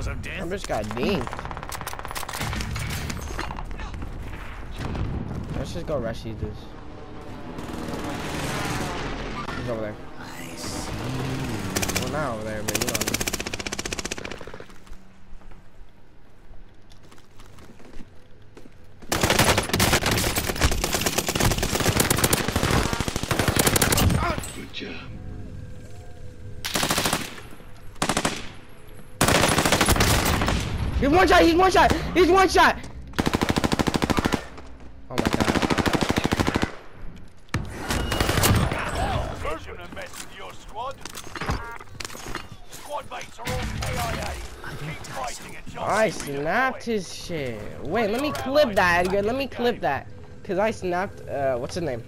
So death. I just got deemed. Let's just go rush these dudes. He's over there. I see. Well, not over there, but you know. what I mean. Good job. He's one shot. He's one shot. He's one shot. Oh my god. Version of mess with your squad. Squad mates are all KIA. Keep fighting until I snapped his shit. Wait, let me clip that, Edgar. Let me clip that. Cause I snapped. Uh, what's his name?